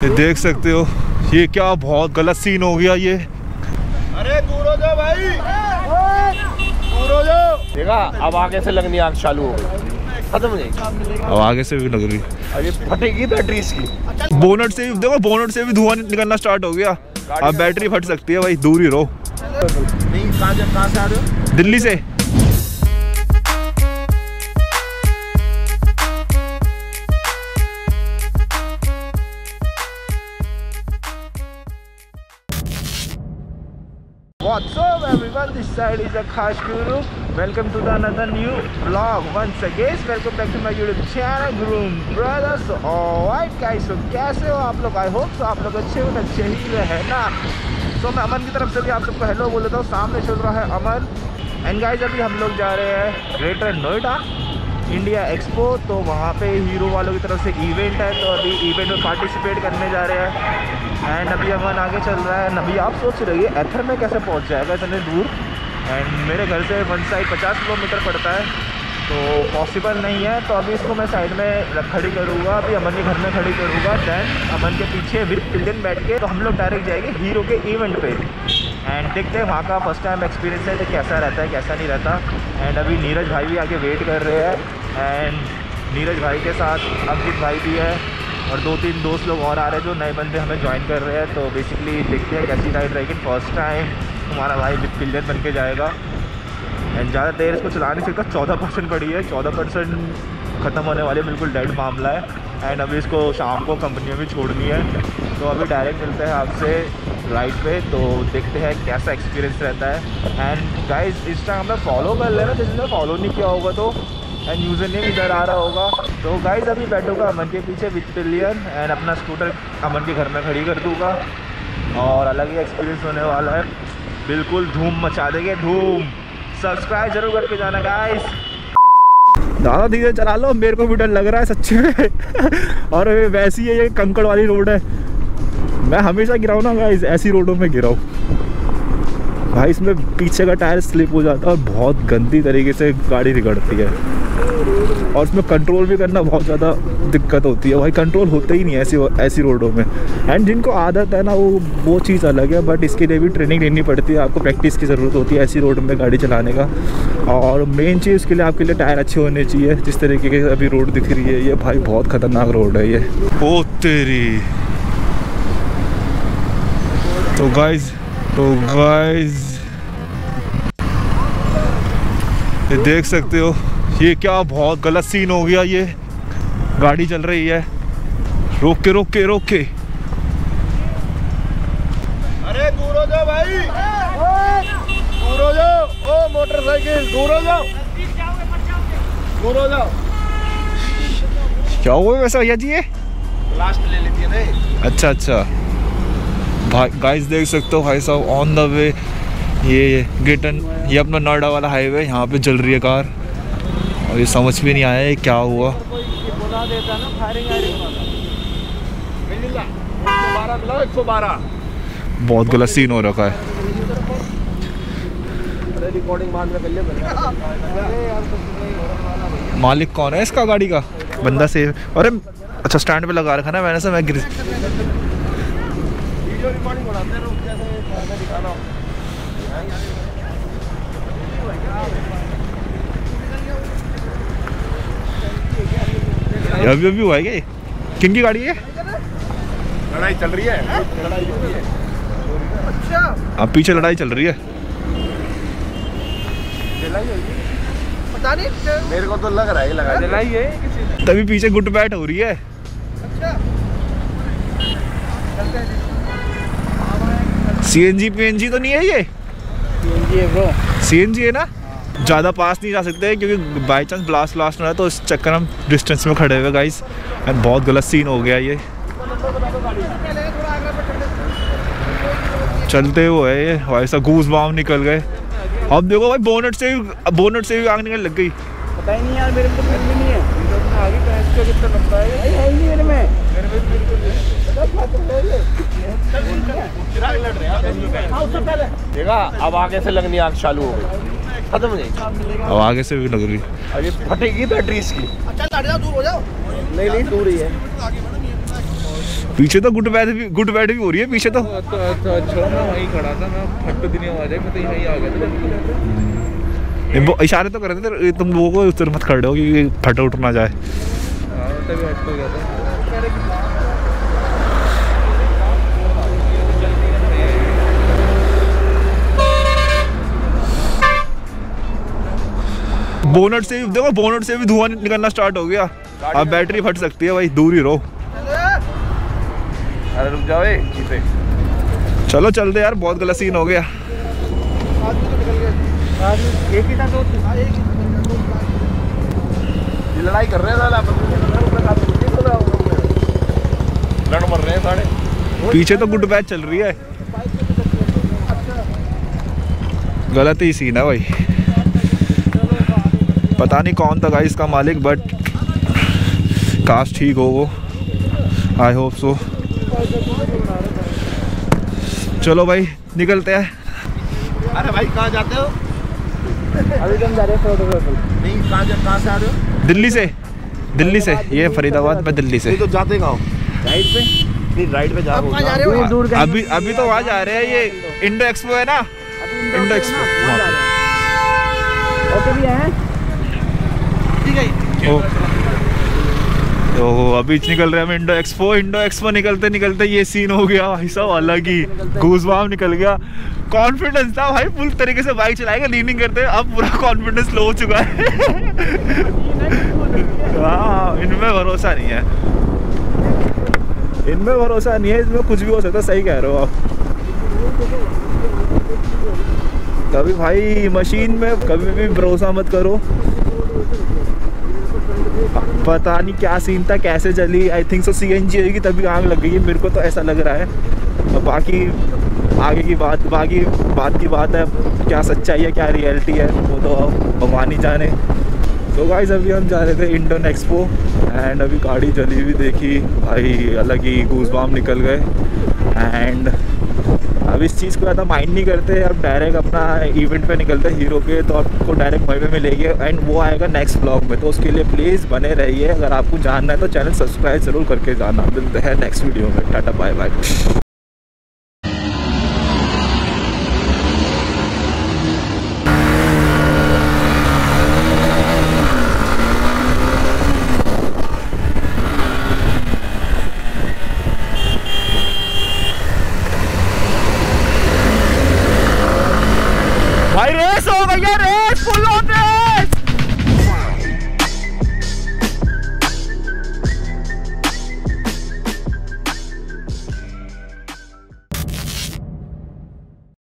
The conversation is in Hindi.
ये देख सकते हो ये क्या बहुत गलत सीन हो गया ये। अरे दूर हो जाओ भाई। दूर हो जाओ। देखा अब आगे से लगनी आग चालू हो गई। खत्म हो जाएगी। अब आगे से भी लग रही अब ये फटेगी बैटरी इसकी बोनट से भी देखो बोनट से भी धुआँ निकलना स्टार्ट हो गया। अब बैटरी फट सकती है भाई दूर ही रहो। नहीं कहाँ कहाँ से आ रहे हो? दिल्ली से। व्हाट्सअप एवरीवन कैसे हो आप लोग? आई होप सो आप लोग अच्छे हो अच्छे ही रहे ना? सो so, मैं अमन की तरफ़ से भी आप सबको हेलो बोल देता हूँ। सामने चल रहा है अमन। एंड गाइज़ अभी हम लोग जा रहे हैं ग्रेटर नोएडा इंडिया एक्सपो तो वहाँ पे हीरो वालों की तरफ़ से इवेंट है। तो अभी इवेंट में पार्टिसिपेट करने जा रहे हैं। एंड अभी अमन आगे चल रहा है। अभी आप सोच रहे हैं एथर में कैसे पहुँच जाएगा इतने दूर? एंड मेरे घर से वन साइड पचास किलोमीटर पड़ता है। तो पॉसिबल नहीं है। तो अभी इसको मैं साइड में खड़ी करूँगा। अभी अमन के घर में खड़ी करूँगा। दैन अमन के पीछे विद पिल्डन बैठ के तो हम लोग डायरेक्ट जाएँगे हीरो के इवेंट पे। एंड देखते हैं वहाँ का फ़र्स्ट टाइम एक्सपीरियंस है तो कैसा रहता है, कैसा नहीं रहता। एंड अभी नीरज भाई भी आगे वेट कर रहे हैं। एंड नीरज भाई के साथ अंकित भाई भी है। और दो तीन दोस्त लोग और आ रहे हैं जो नए बंदे हमें ज्वाइन कर रहे हैं। तो बेसिकली देखते हैं कैसी राइड रहेगी। फ़र्स्ट टाइम हमारा भाई विद पिल्डन बन के जाएगा। एंड ज़्यादा देर इसको चला नहीं सकता। चौदह परसेंट पड़ी है। चौदह परसेंट ख़त्म होने वाली बिल्कुल डेड मामला है। एंड अभी इसको शाम को कंपनी में छोड़नी है। तो अभी डायरेक्ट मिलते हैं आपसे राइड पे। तो देखते हैं कैसा एक्सपीरियंस रहता है। एंड गाइस इंस्टाग्राम में फॉलो कर लेना। जिसने फॉलो नहीं किया होगा तो एंड यूज़र नेम इधर आ रहा होगा। तो गाइस अभी बैठूँगा अमन के पीछे विथ पिलियन एंड अपना स्कूटर अमन के घर में खड़ी कर दूँगा। और अलग ही एक्सपीरियंस होने वाला है। बिल्कुल धूम मचा देंगे, धूम। सब्सक्राइब ज़रूर करके जाना गाइस ज़्यादा धीरे चला लो, मेरे को भी डर लग रहा है सच्चे में। और वैसी है ये कंकड़ वाली रोड है। मैं हमेशा गिराऊँ ना गाइस ऐसी रोडों में गिराऊँ। भाई, इसमें पीछे का टायर स्लिप हो जाता है और बहुत गंदी तरीके से गाड़ी रिगड़ती है। और उसमें कंट्रोल भी करना बहुत ज़्यादा दिक्कत होती है। भाई कंट्रोल होता ही नहीं ऐसी ऐसी रोडों में। एंड जिनको आदत है ना, वो वो चीज़ अलग है बट इसके लिए भी ट्रेनिंग लेनी पड़ती है। आपको प्रैक्टिस की ज़रूरत होती है ऐसी रोड में गाड़ी चलाने का। और मेन चीज़ उसके लिए आपके लिए टायर अच्छे होने चाहिए, जिस तरीके की अभी रोड दिख रही है। ये भाई बहुत ख़तरनाक रोड है ये। ओ तेरी। तो गाइज़ तो गाइज़ ये देख सकते हो। ये क्या बहुत गलत सीन हो गया ये। गाड़ी चल रही है। रोक के रोक के रोक। के अरे दूर हो जाओ भाई। दूर हो जाओ। ओ मोटरसाइकिल दूर हो जाओ। दूर हो जाओ। क्या हुआ वैसा भैया जी ये? लास्ट ले लेती है नहीं अच्छा अच्छा। भाई गाइस देख सकते हो भाई साहब ऑन द वे ये गेटन ये अपना नोएडा वाला हाईवे यहाँ पे चल रही है कार। और ये समझ में नहीं आया क्या हुआ। बहुत गलत सीन हो रखा है। मालिक कौन है इसका गाड़ी का? बंदा सेफ़ अरे अच्छा स्टैंड पे लगा रखा ना मैंने से मैं गिर रिकॉर्डिंग बनाते हैं लोग जैसे दिखाना ये अभी अभी हुआ है क्या किन की गाड़ी है लड़ाई चल रही है लड़ाई चल रही है। अच्छा। अब पीछे लड़ाई चल रही है। पता नहीं मेरे को तो लग रहा है लगा है किसी तभी पीछे गुट बैठ हो रही है। C N G. P N G तो नहीं है ये? सी एन जी है ना? ज़्यादा पास नहीं जा सकते क्योंकि बाई चांस ब्लास्ट ब्लास्ट ना हो तो इस चक्कर हम डिस्टेंस में खड़े हुए गाइस एंड बहुत गलत सीन हो गया ये. चलते हुए ये भाई साहब घूस बाम निकल गए. अब देखो भाई बोनट से भी बोनट से भी आग निकल लग गई. पता ही नहीं यार मेरे को भी नहीं है. आगे भैंस का कितना लंबा है है ही नहीं मेरे में. मेरे में बिल्कुल देखा अब आगे से लगनी आग चालू हो गई. खत्म हो जाएगी अब आगे से भी लग रही। अब फटेगी बैटरी इसकी अच्छा लड़ जाओ दूर हो जाओ। नहीं नहीं दूर ही है। पीछे तो गुड बैड भी गुड बैड भी हो रही है पीछे तो। तो तो मैं वहीं खड़ा था मैं फट दुनिया आ जाए मैं तो यहीं आ गया था। इशारे तो कर रहे थे तुम लोगों को उस तरह मत खड़े हो कि फट उठ ना जाए। बोनट से भी देखो बोनट से भी धुआँ निकलना स्टार्ट हो गया। अब बैटरी फट सकती है भाई दूर ही रहो। अरे रुक जाओ ए, जीते चलो चलते यार बहुत गलत सीन हो गया। ही दो लड़ाई कर रहे हैं लड़ मर रहे हैं साढ़े पीछे तो गुड बैच चल रही है। गलत ही सीन है भाई। पता नहीं कौन था गाइस का मालिक बट काश ठीक हो वो। आई होप सो चलो भाई निकलते हैं। अरे भाई कहाँ जाते हो? अभी तुम जा रहे हो नहीं कहाँ जा कहाँ से आ रहे हो? दिल्ली से दिल्ली से ये फरीदाबाद में दिल्ली से। तो जाते कहाँ हो? राइड पे? नहीं राइड पे जा जा रहे हो? दूर दूर अभी अभी तो वहाँ जा रहे हैं ये इंडो एक्सपो है ना? इंडो एक्सपो ओके भी है? ओ तो अभी निकल रहे हैं हम इंडो एक्सपो इंडो एक्सपो निकलते निकलते ये सीन हो गया। भाई साहब, अलग ही। घूसबाम निकल गया। कॉन्फिडेंस था भाई फुल तरीके से बाइक चलाएगा लीनिंग करते अब पूरा कॉन्फिडेंस लो हो चुका है। हाँ इनमें भरोसा नहीं है। इनमें भरोसा नहीं है, इसमें कुछ भी हो सकता सही कह रहे हो आप। कभी भाई मशीन में कभी भी भरोसा मत करो। पता नहीं क्या सीन था, कैसे चली I think so C N जी होगी, तभी आग लग गई है, मेरे को तो ऐसा लग रहा है। बाकी, आगे की बात, बाकी बात की बात है, क्या सच्चाई है, क्या रियलिटी है, वो तो भगवान ही जाने। तो गाइस अभी हम जा रहे थे इंडोन एक्सपो एंड अभी गाड़ी जली हुई देखी, भाई, अलग ही गूजबाम निकल गए एंड अब इस चीज़ को ज़्यादा माइंड नहीं करते, अब डायरेक्ट अपना इवेंट पे निकलते हीरो के तो आपको डायरेक्ट वहीं पे मिलेगी एंड वो आएगा नेक्स्ट ब्लॉग में। तो उसके लिए प्लीज़ बने रहिए। अगर आपको जानना है तो चैनल सब्सक्राइब ज़रूर करके जाना। मिलते हैं नेक्स्ट वीडियो में। Tata bye bye Iris!